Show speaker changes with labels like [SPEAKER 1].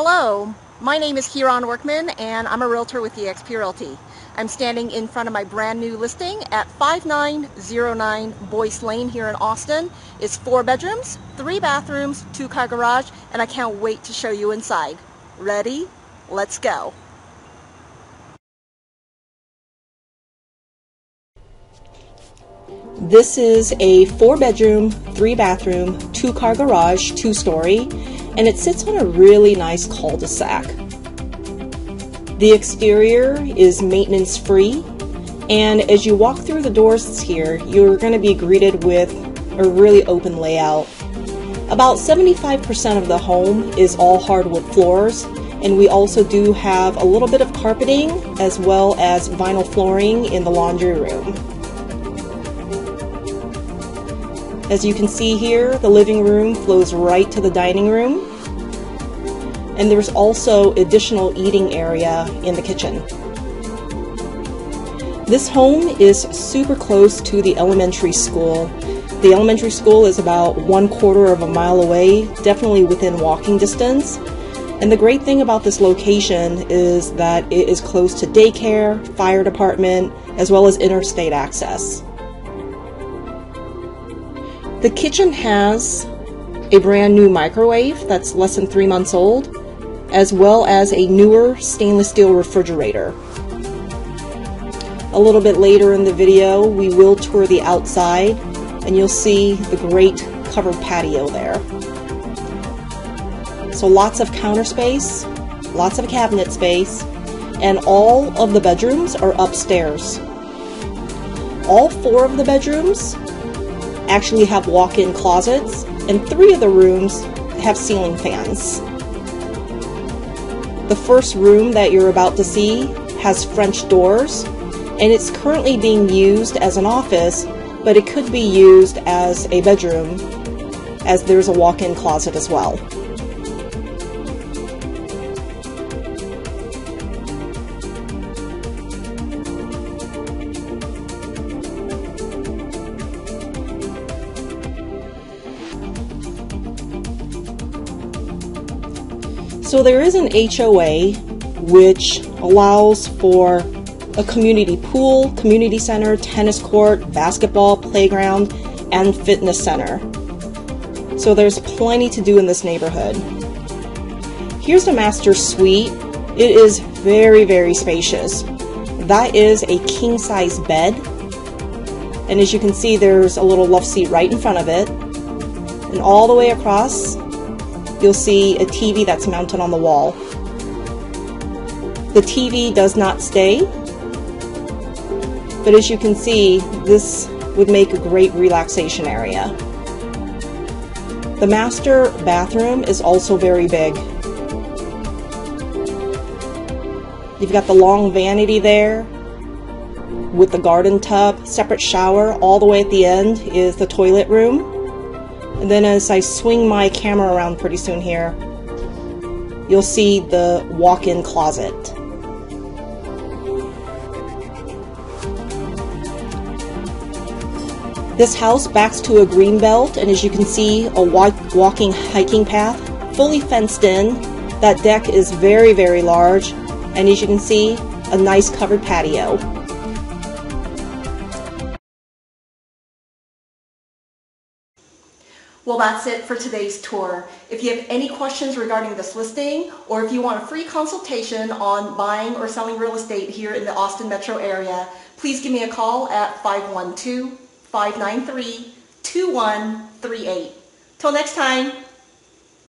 [SPEAKER 1] Hello, my name is Heeran Workman and I'm a realtor with eXp Realty. I'm standing in front of my brand new listing at 5909 Boyce Lane here in Austin. It's four bedrooms, three bathrooms, two car garage, and I can't wait to show you inside. Ready? Let's go. This is a four bedroom, three bathroom, two car garage, two story and it sits on a really nice cul-de-sac. The exterior is maintenance free and as you walk through the doors here, you're going to be greeted with a really open layout. About 75% of the home is all hardwood floors and we also do have a little bit of carpeting as well as vinyl flooring in the laundry room. As you can see here, the living room flows right to the dining room. And there's also additional eating area in the kitchen. This home is super close to the elementary school. The elementary school is about one quarter of a mile away, definitely within walking distance. And the great thing about this location is that it is close to daycare, fire department, as well as interstate access. The kitchen has a brand new microwave that's less than three months old, as well as a newer stainless steel refrigerator. A little bit later in the video, we will tour the outside and you'll see the great covered patio there. So lots of counter space, lots of cabinet space, and all of the bedrooms are upstairs. All four of the bedrooms actually have walk-in closets, and three of the rooms have ceiling fans. The first room that you're about to see has French doors, and it's currently being used as an office, but it could be used as a bedroom, as there's a walk-in closet as well. So there is an HOA which allows for a community pool, community center, tennis court, basketball, playground, and fitness center. So there's plenty to do in this neighborhood. Here's the master suite. It is very, very spacious. That is a king size bed. And as you can see, there's a little love seat right in front of it. And all the way across you'll see a TV that's mounted on the wall. The TV does not stay, but as you can see, this would make a great relaxation area. The master bathroom is also very big. You've got the long vanity there with the garden tub, separate shower. All the way at the end is the toilet room. And then as I swing my camera around pretty soon here, you'll see the walk-in closet. This house backs to a green belt and as you can see a walking hiking path fully fenced in. That deck is very very large and as you can see a nice covered patio. Well, that's it for today's tour. If you have any questions regarding this listing, or if you want a free consultation on buying or selling real estate here in the Austin metro area, please give me a call at 512-593-2138. Till next time.